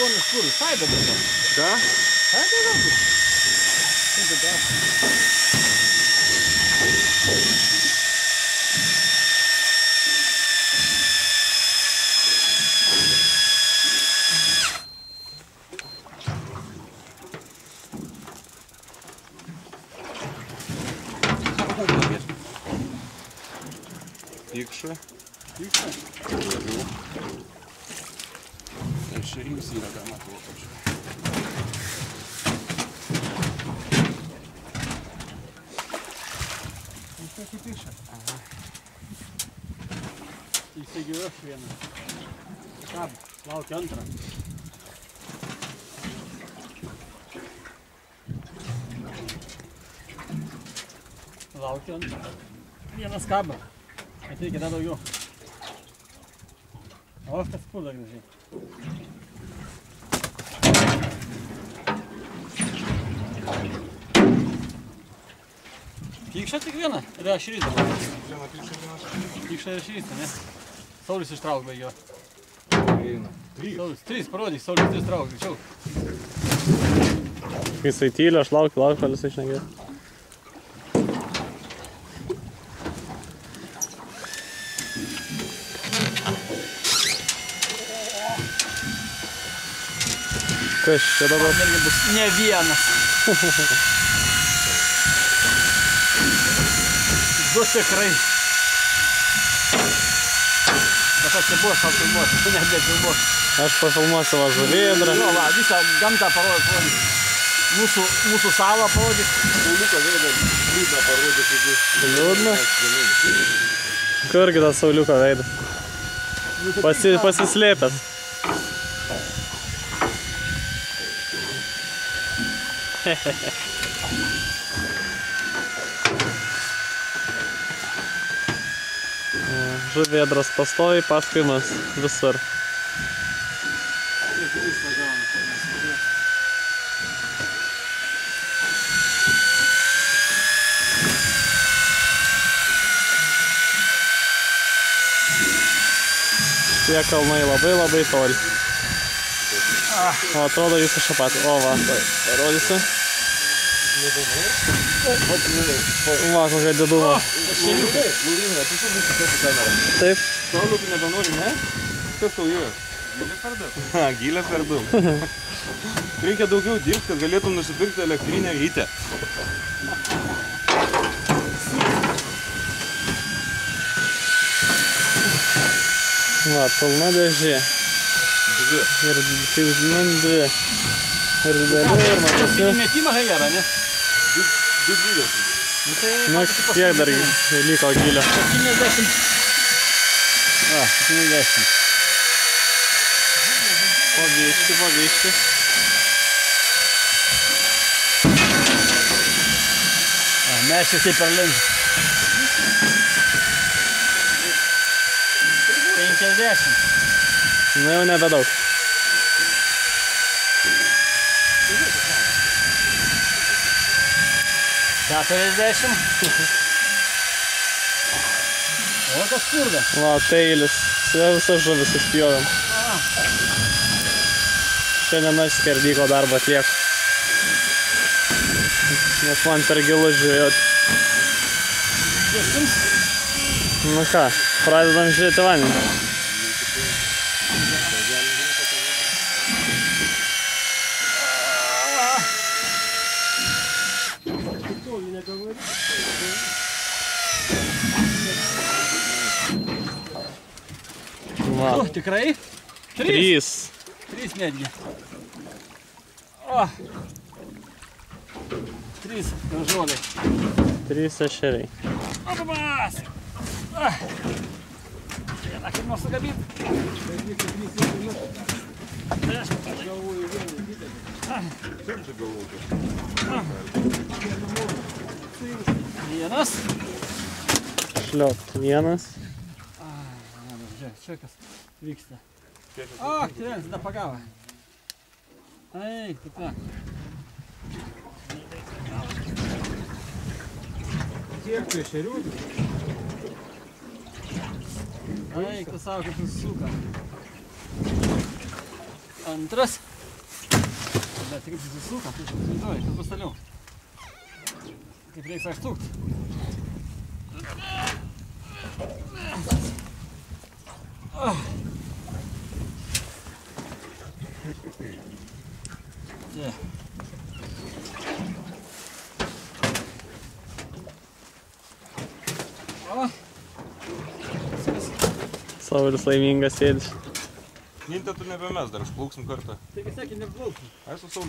Adonul scurul, stai de bine. Da? Stai de bine. Stai de bine. Тикша. Тикша. Yra gana tuo Viską kaip išą. Įsigiau aš vieną. Kab, laukia antrą. Laukia antrą. Vienas kaba. Ateikit dar daugiau. O, kas pūda gražiai. Pykščia tik vieną? Ir ašrys dabar. Vieną pykšą vieną Pykščia ir ašrys, ne? Saulis ištrauk baigio. Saulis, trys, parodyk, Saulis, trys trauk, greičiau. Jisai tyli, aš laukiu, laukiu, kol jisai šnekės. Kas čia dabar? Ne vienas. Du tikrai. Bet atsibuos, atsilbuos, nebefilmuos. Aš pafilmuosiu savo žuvėdrą. Jo, va, visą gamtą parodyk. Mūsų, mūsų salą parodyk. Sauliuką veidą liūdną jis. Liūdna. Kurgi tas sauliuko veidas? Pasi, pasislėpęs. Žuvėdras pastovi paskui mus visur. Tie kalnai labai labai toli. O atrodo jūsų šapatai. O va, parodysiu. Va, kokia kamera. Taip. Sauliukų nebenori, ne? Kas tau jau? Gylė per daug. Ha, gylė per daug. Reikia daugiau dirbti, kad galėtum nusipirkti elektrinę rytę. Va, pilna dėžė. Dvi. Ir nu, dvi. Ir dideli, ir mažesni. Metimą gerą, ne? Du dvidešimt. Nu, tai Nu, kiek dar liko gilio? 70. Va, 70. Po biški, po biški. A, mes šiek tiek per link. 50. Nu jau nebedaug. Keturiasdešimt. O, kas skurda. Va, juo visas žuvis išpjovėm. Šiandien aš skerdyko darbą atlieku. Nes man per gilu žiūrėt. Dešimt. Nu ką, pradedam žiūrėti vandenį. Va, O, tikrai? Trys. trys. Trys netgi. O. Trys žoliai. Trys ešeriai. Automas. Vieną kaip nors sugabint. Vienas. Šliopt. Vienas. Žiūrėk, čia kas vyksta. O, klientas nepagavo. Eik, tu ką. Kiek tu ešerių? Eik, tu savo, kaip jis suka. Antras. Bet kaip susisuka, tai įsivaizduoji, kas bus toliau. Kaip reiks atstukt. Yeah. Saulis laimingas sėdi. Mintė tu nebemes, dar išplauksim kartą. Taigi sakė, neplauksim. Aš su savo